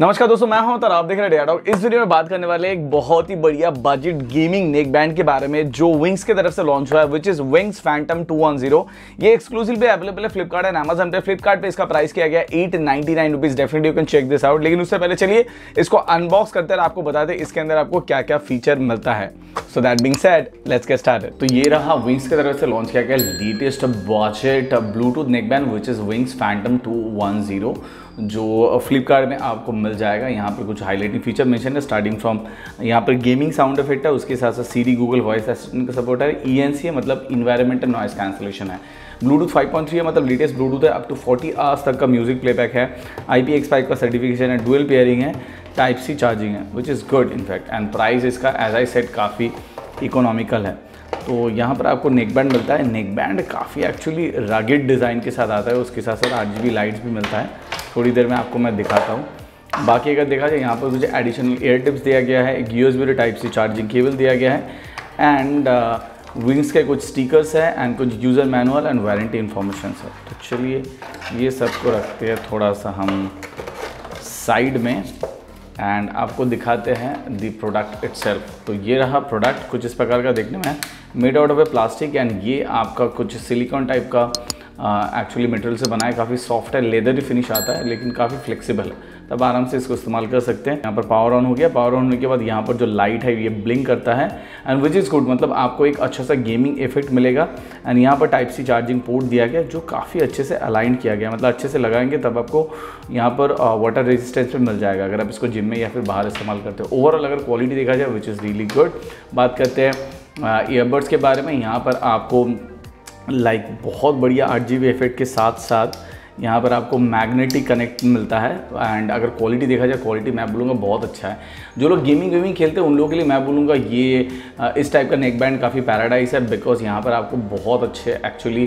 नमस्कार दोस्तों, मैं हूँ आप देख रहे हैं डेटाटॉक इस वीडियो में बात करने वाले एक बहुत ही बढ़िया बजट गेमिंग नेक बैंड के बारे में, जो विंग्स की तरफ़ से लॉन्च हुआ है विच इज़ विंग्स फैंटम 210 ये एक्सक्लूसिव पे अवेलेबल है फ्लिपकार्ट एंड अमेजन पे। फ्लिपकार्ट पे इसका प्राइस किया गया at ninety definitely you can check this out लेकिन उससे पहले चलिए, इसको अनबॉक्स करते आपको बता दें, इसके अंदर आपको क्या क्या फीचर मिलता है। So that being said let's get started तो ये रहा विंग्स की तरफ़ से लॉन्च किया गया latest budget Bluetooth neck band which is Wings Phantom 210 जो फ्लिपकार्ट में आपको मिल जाएगा। यहाँ पर कुछ हाईलाइटिंग फीचर मेंशन है स्टार्टिंग फ्रॉम यहाँ पर गेमिंग साउंड इफ़ेक्ट है, उसके साथ साथ सीरी गूगल वॉइस असिस्टेंट का सपोर्ट है। ENC है मतलब इन्वायरमेंटल नॉइस कैंसिलेशन है। ब्लूटूथ 5.3 है मतलब लेटेस्ट ब्लूटूथ है अप टू 40 आवर्स तक का म्यूज़िक प्लेबैक है। आई पी का सर्टिफिकेशन है डुअल पेयरिंग है टाइप सी चार्जिंग है which is good in fact and price इसका एज आई सेट काफ़ी इकोनॉमिकल है। तो यहाँ पर आपको नेक बैंड मिलता है। नेक बैंड काफ़ी एक्चुअली रगेड डिज़ाइन के साथ आता है, उसके साथ साथ आठ लाइट्स भी मिलता है। थोड़ी देर में आपको मैं दिखाता हूँ। बाकी अगर देखा जाए यहाँ पर मुझे एडिशनल एयर टिप्स दिया गया है एक you type C charging cable दिया गया है एंड विंग्स uh, के कुछ स्टिकर्स हैं एंड कुछ user manual and warranty information है। तो चलिए ये सबको रखते हैं थोड़ा सा हम साइड में एंड आपको दिखाते हैं दी प्रोडक्ट इट्सेल्फ तो ये रहा प्रोडक्ट कुछ इस प्रकार का देखने में made out of a plastic and ये आपका कुछ सिलिकॉन टाइप का एक्चुअली मटेरियल से बना है काफ़ी सॉफ्ट है लेदर ही फिनिश आता है, लेकिन काफ़ी फ्लेक्सिबल है। तब आराम से इसको इस्तेमाल कर सकते हैं। यहाँ पर पावर ऑन हो गया। पावर ऑन होने के बाद यहाँ पर जो लाइट है, ये ब्लिंक करता है। एंड विच इज़ गुड मतलब आपको एक अच्छा सा गेमिंग इफ़ेक्ट मिलेगा। एंड यहाँ पर टाइप सी चार्जिंग पोर्ट दिया गया, जो काफ़ी अच्छे से अलाइन किया गया। मतलब अच्छे से लगाएँगे, तब आपको यहाँ पर वाटर रेजिस्टेंस भी मिल जाएगा। अगर आप इसको जिम में या फिर बाहर इस्तेमाल करते हो। ओवरऑल अगर क्वालिटी देखा जाए विच इज़ रियली गुड बात करते हैं ईयरबड्स के बारे में। यहाँ पर आपको लाइक बहुत बढ़िया आठ जी बी इफ़ेक्ट के साथ साथ यहाँ पर आपको मैग्नेटिक कनेक्ट मिलता है। एंड अगर क्वालिटी देखा जाए क्वालिटी मैं बोलूँगा बहुत अच्छा है। जो लोग गेमिंग वेमिंग खेलते हैं, उन लोगों के लिए मैं बोलूँगा ये इस टाइप का नेक बैंड काफ़ी पैराडाइज है। बिकॉज़ यहाँ पर आपको बहुत अच्छे एक्चुअली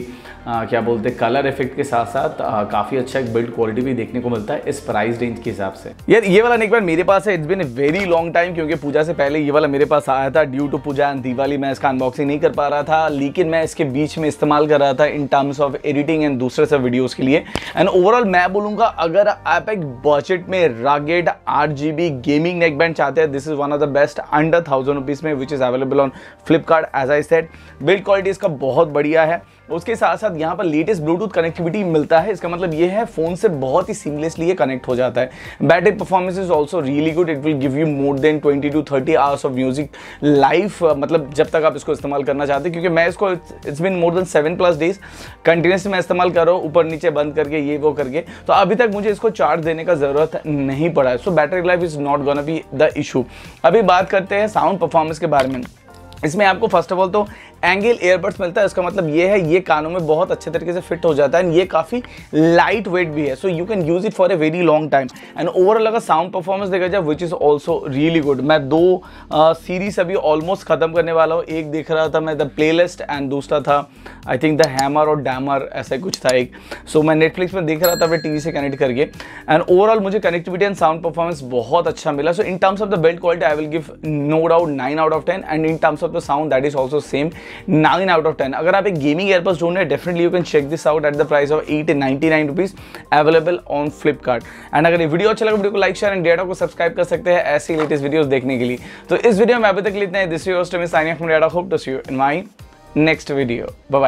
क्या बोलते हैं कलर इफ़ेक्ट के साथ साथ काफ़ी अच्छा एक बिल्ड क्वालिटी भी देखने को मिलता है इस प्राइस रेंज के हिसाब से। यार, ये वाला नेक बैंड मेरे पास है। It's been very long time क्योंकि पूजा से पहले ये वाला मेरे पास आया था। Due to Puja and Diwali मैं इसका अनबॉक्सिंग नहीं कर पा रहा था। लेकिन मैं इसके बीच में इस्तेमाल कर रहा था in terms of editing and दूसरे सब वीडियोज़ के लिए। एंड ओवरऑल मैं बोलूँगा, अगर आप एक बजट में रागेड आठ जी गेमिंग नेकबैंड चाहते हैं this is one of the best under thousand rupees में which is available on Flipkart as I said build quality इसका बहुत बढ़िया है। उसके साथ साथ यहाँ पर लेटेस्ट ब्लूटूथ कनेक्टिविटी मिलता है। इसका मतलब ये है फ़ोन से बहुत ही सीमलेसली ये कनेक्ट हो जाता है। Battery performance is also really good it will give you more than twenty to thirty hours of music life मतलब जब तक आप इसको इस्तेमाल करना चाहते हैं, क्योंकि मैं इसको it's been more than seven plus days continuously मैं इस्तेमाल कर रहा हूँ, ऊपर नीचे बंद करके, ये वो करके। तो अभी तक मुझे इसको चार्ज देने का ज़रूरत नहीं पड़ा है। So battery life is not gonna be the issue अभी बात करते हैं साउंड परफॉर्मेंस के बारे में। इसमें आपको फ़र्स्ट ऑफ़ ऑल तो एंगल एयरबड्स मिलता है इसका मतलब ये है ये कानों में बहुत अच्छे तरीके से फिट हो जाता है एंड ये काफ़ी लाइट वेट भी है so you can use it for a very long time and overall अगर साउंड परफॉर्मेंस देखा जाए which is also really good मैं दो सीरीज़ अभी ऑलमोस्ट खत्म करने वाला हूँ। एक देख रहा था मैं द प्ले लिस्ट एंड दूसरा था आई थिंक द हैमर और डैमर ऐसा कुछ था एक। सो so, मैं नेटफ्लिक्स में देख रहा था अपने टीवी से कनेक्ट करके। एंड ओवरऑल मुझे कनेक्टिविटी एंड साउंड परफॉर्मेंस बहुत अच्छा मिला। So in terms of the build quality I will give no doubt nine out of ten and in terms of the sound that is also same nine out of ten अगर आप एक gaming airbuds ढूंढ रहे definitely you can check this out at the price of at ninety nine rupees available on Flipkart and अगर ये video अच्छा लगा video को लाइक शेयर एंड डेटा को सब्सक्राइब कर सकते हैं ऐसी लेटेस्ट वीडियोज़ देखने के लिए। तो इस वीडियो में अभी तक लेते हैं। This video hope to see you in my next video bye